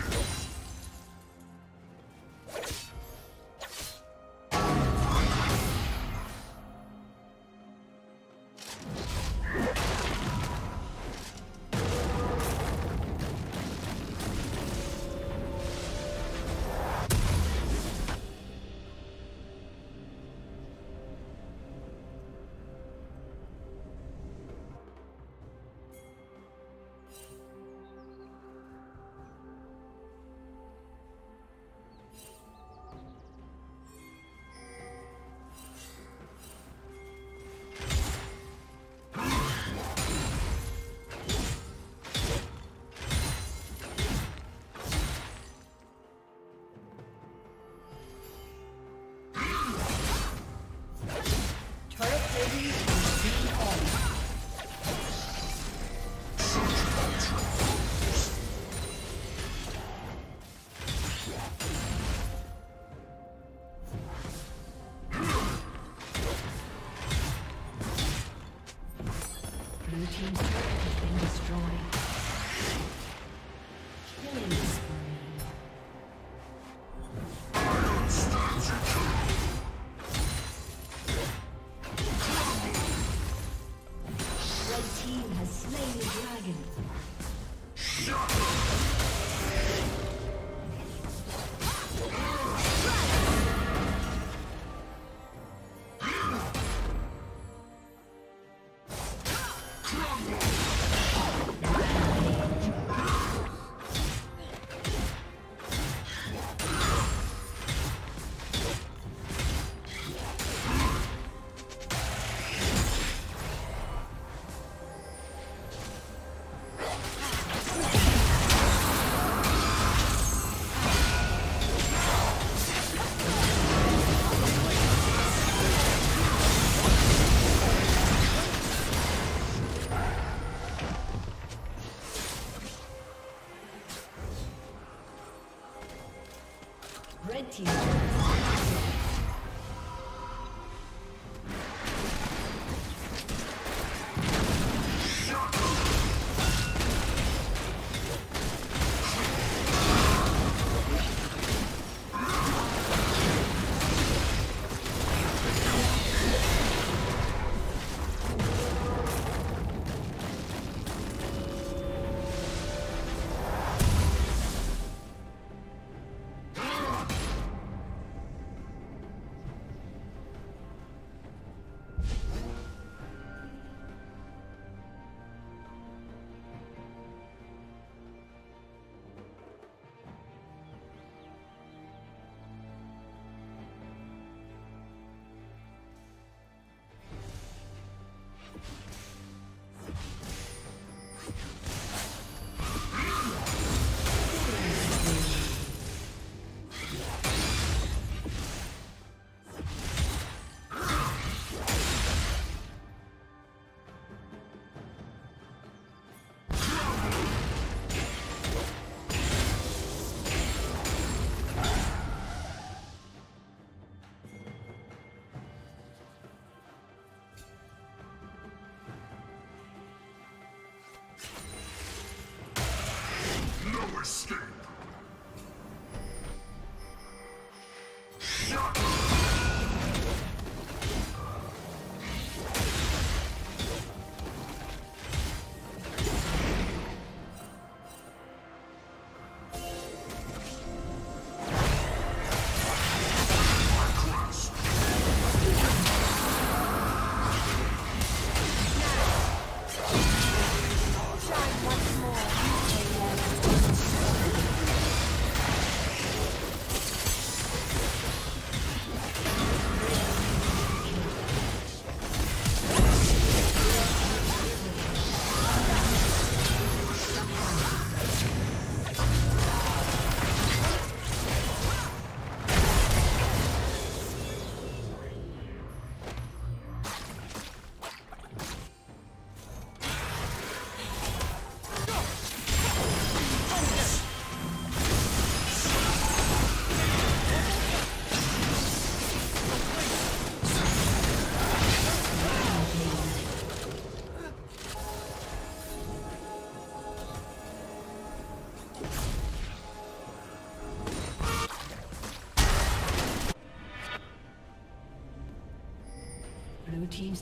Watch.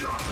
Destroyed.